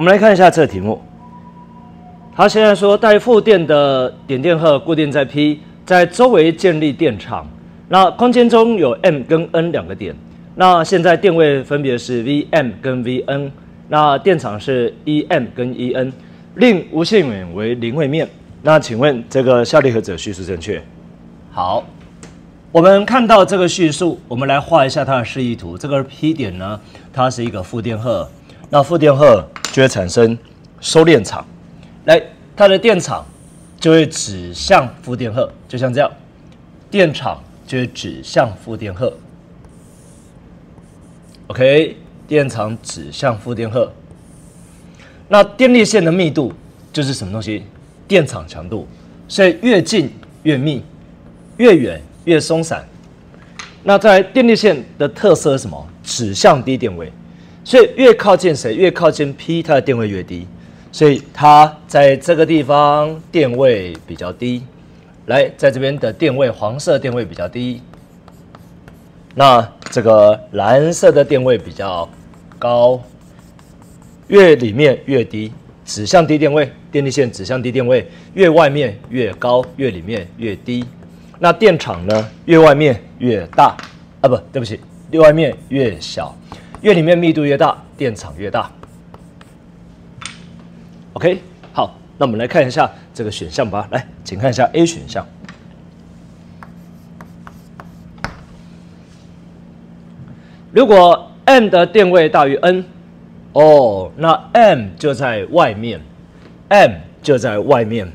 我们来看一下这个题目。他现在说，带负电的点电荷固定在 P，在周围建立电场。那空间中有 M 跟 N 两个点。那现在电位分别是 Vm 跟 Vn。那电场是 Em 跟 En。令无限远为零位面。那请问这个效力何者叙述正确？好，我们看到这个叙述，我们来画一下它的示意图。这个 P 点呢，它是一个负电荷，那负电荷就会产生收敛场，来，它的电场就会指向负电荷，就像这样，电场就会指向负电荷。OK，电场指向负电荷。那电力线的密度就是什么东西？电场强度。所以越近越密，越远越松散。那在电力线的特色是什么？指向低电位。所以越靠近谁？越靠近 P，它的电位越低。所以它在这个地方电位比较低。来，在这边的电位，黄色电位比较低。那这个蓝色的电位比较高。越里面越低，指向低电位，电力线指向低电位，越外面越高，越里面越低。那电场呢？越外面越大啊，不对不起，越外面越小，越里面密度越大，电场越大。OK，好，那我们来看一下这个选项吧。来，请看一下 A 选项。如果 M 的电位大于 N。哦，那 M 就在外面，M 就在外面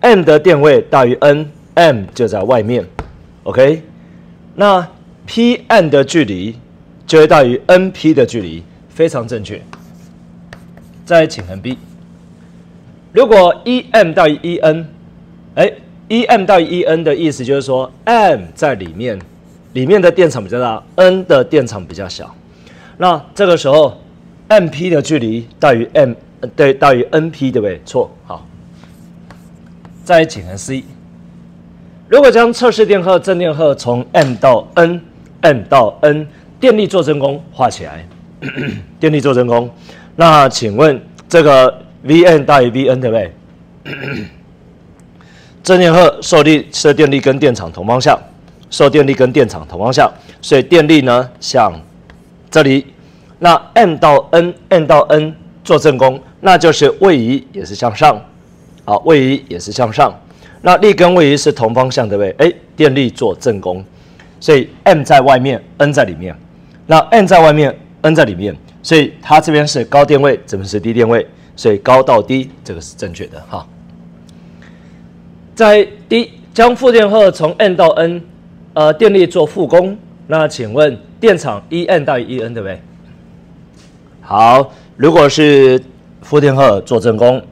，M 的电位大于 N，M 就在外面，OK？那 P_N 的距离就会大于 N_P 的距离，非常正确。再请横 B，如果 E_M 大于 E_N，哎，E_M 大于 E_N 的意思就是说 M 在里面，里面的电场比较大，N 的电场比较小。那这个时候，M P 的距离大于 M，对，大于 N P，对不对？错，好。再请横 C，如果将测试电荷正电荷从 M 到 N，M 到 N，电力做真功画起来，电力做真功，那请问这个 V N 大于 V N，对不对？正电荷受力设电力跟电场同方向，受电力跟电场同方向，所以电力呢向这里。那 M 到 N，M 到 N 做正功，那就是位移也是向上，好，位移也是向上。那力跟位移是同方向，对不对？哎，电力做正功，所以 M 在外面，N 在里面。那 n 在外面，N 在里面，所以它这边是高电位，这边是低电位，所以高到低这个是正确的哈。在 D 将负电荷从 N 到 N，呃，电力做负功，那请问电场 E N 大于 E N，对不对？好，如果是负电荷做正功，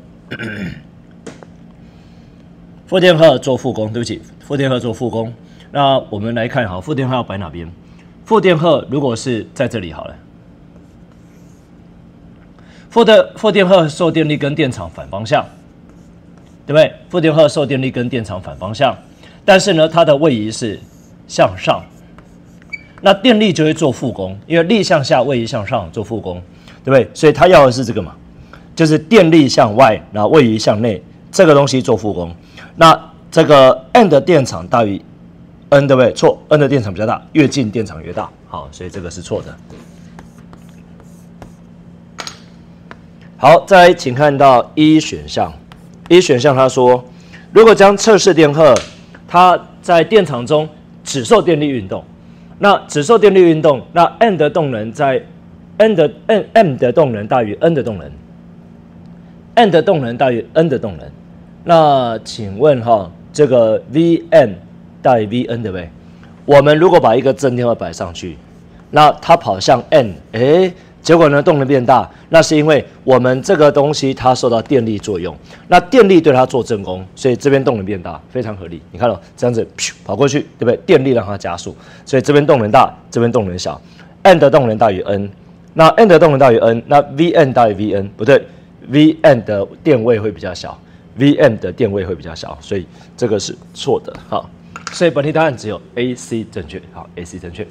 负电荷做负功，对不起，负电荷做负功。那我们来看，好，负电荷要摆哪边？负电荷如果是在这里好了，负的负电荷受电力跟电场反方向，对不对？负电荷受电力跟电场反方向，但是呢，它的位移是向上，那电力就会做负功，因为力向下，位移向上，做负功。对不对？所以他要的是这个嘛，就是电力向外，然后位移向内，这个东西做负功。那这个 N 的电场大于 N，对不对？错，N 的电场比较大，越近电场越大。好，所以这个是错的。好，再来，请看到一选项。一选项他说，如果将测试电荷，它在电场中只受电力运动，那只受电力运动，那 N 的动能在 n 的 n m 的动能大于 n 的动能，n 的动能大于 n 的动能，那请问哈，这个 v n 大于 v n 对不对？我们如果把一个正电荷摆上去，那它跑向 n，哎，结果呢动能变大，那是因为我们这个东西它受到电力作用，那电力对它做正功，所以这边动能变大，非常合理。你看到这样子跑过去，对不对？电力让它加速，所以这边动能大，这边动能小，n 的动能大于 n。那 N 的动能大于 N，那 Vn 大于 Vn 不对，Vn 的电位会比较小，Vn 的电位会比较小，所以这个是错的。好，所以本题答案只有 A、C 正确。好，A、C 正确。